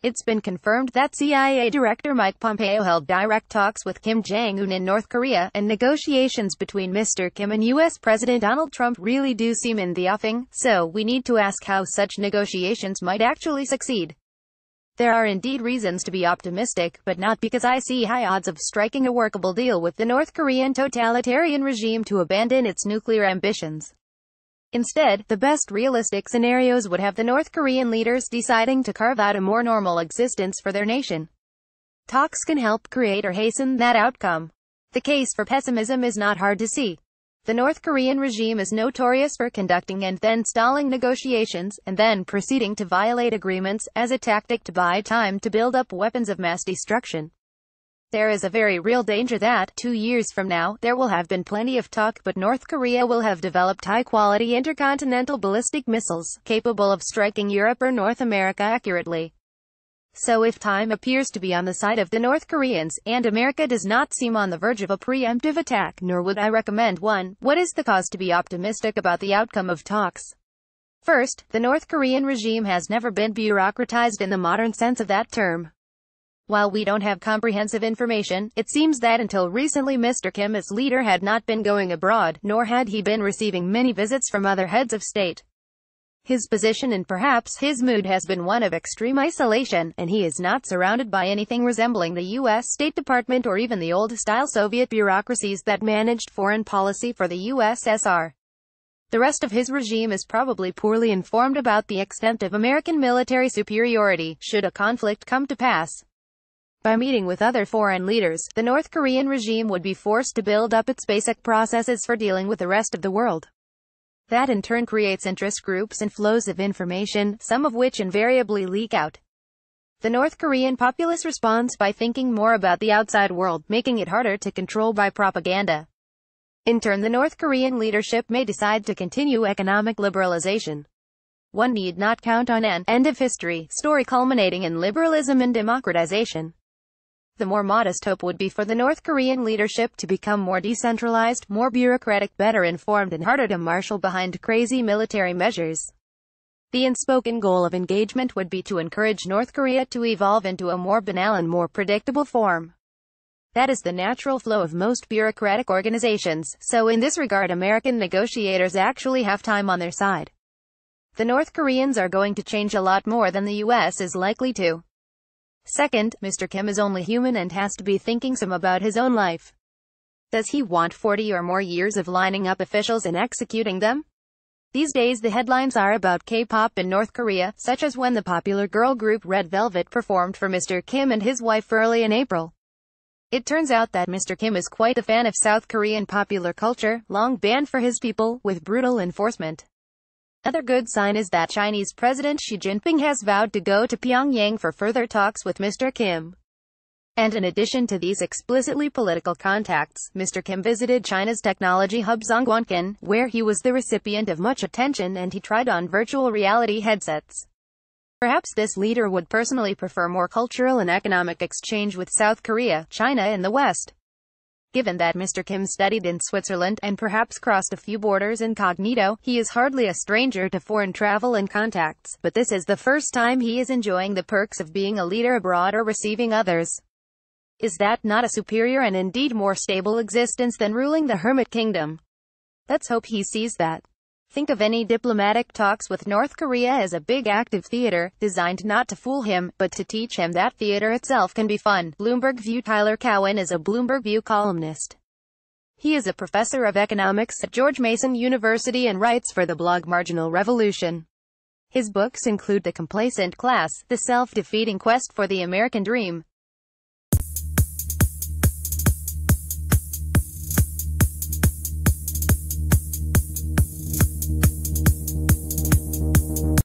It's been confirmed that CIA Director Mike Pompeo held direct talks with Kim Jong-un in North Korea, and negotiations between Mr. Kim and U.S. President Donald Trump really do seem in the offing, so we need to ask how such negotiations might actually succeed. There are indeed reasons to be optimistic, but not because I see high odds of striking a workable deal with the North Korean totalitarian regime to abandon its nuclear ambitions. Instead, the best realistic scenarios would have the North Korean leaders deciding to carve out a more normal existence for their nation. Talks can help create or hasten that outcome. The case for pessimism is not hard to see. The North Korean regime is notorious for conducting and then stalling negotiations, and then proceeding to violate agreements, as a tactic to buy time to build up weapons of mass destruction. There is a very real danger that, two years from now, there will have been plenty of talk but North Korea will have developed high-quality intercontinental ballistic missiles, capable of striking Europe or North America accurately. So if time appears to be on the side of the North Koreans, and America does not seem on the verge of a preemptive attack, nor would I recommend one, what is the cause to be optimistic about the outcome of talks? First, the North Korean regime has never been bureaucratized in the modern sense of that term. While we don't have comprehensive information, it seems that until recently Mr. Kim as leader had not been going abroad, nor had he been receiving many visits from other heads of state. His position and perhaps his mood has been one of extreme isolation, and he is not surrounded by anything resembling the U.S. State Department or even the old-style Soviet bureaucracies that managed foreign policy for the USSR. The rest of his regime is probably poorly informed about the extent of American military superiority, should a conflict come to pass. By meeting with other foreign leaders, the North Korean regime would be forced to build up its basic processes for dealing with the rest of the world. That in turn creates interest groups and flows of information, some of which invariably leak out. The North Korean populace responds by thinking more about the outside world, making it harder to control by propaganda. In turn the North Korean leadership may decide to continue economic liberalization. One need not count on an end of history story culminating in liberalism and democratization. The more modest hope would be for the North Korean leadership to become more decentralized, more bureaucratic, better informed and harder to marshal behind crazy military measures. The unspoken goal of engagement would be to encourage North Korea to evolve into a more banal and more predictable form. That is the natural flow of most bureaucratic organizations, so in this regard American negotiators actually have time on their side. The North Koreans are going to change a lot more than the US is likely to. Second, Mr. Kim is only human and has to be thinking some about his own life. Does he want 40 or more years of lining up officials and executing them? These days the headlines are about K-pop in North Korea, such as when the popular girl group Red Velvet performed for Mr. Kim and his wife early in April. It turns out that Mr. Kim is quite a fan of South Korean popular culture, long banned for his people, with brutal enforcement. Another good sign is that Chinese President Xi Jinping has vowed to go to Pyongyang for further talks with Mr. Kim. And in addition to these explicitly political contacts, Mr. Kim visited China's technology hub Zhongguancun, where he was the recipient of much attention and he tried on virtual reality headsets. Perhaps this leader would personally prefer more cultural and economic exchange with South Korea, China and the West. Given that Mr. Kim studied in Switzerland, and perhaps crossed a few borders incognito, he is hardly a stranger to foreign travel and contacts, but this is the first time he is enjoying the perks of being a leader abroad or receiving others. Is that not a superior and indeed more stable existence than ruling the Hermit Kingdom? Let's hope he sees that. Think of any diplomatic talks with North Korea as a big active theater, designed not to fool him, but to teach him that theater itself can be fun. Bloomberg View Tyler Cowen is a Bloomberg View columnist. He is a professor of economics at George Mason University and writes for the blog Marginal Revolution. His books include The Complacent Class, The Self-Defeating Quest for the American Dream,